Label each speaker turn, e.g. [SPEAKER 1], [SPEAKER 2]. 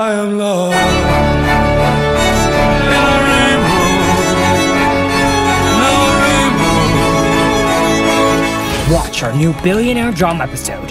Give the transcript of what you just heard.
[SPEAKER 1] I am lost in a rainbow, rainbow.
[SPEAKER 2] Watch our new Billionaire drama episode.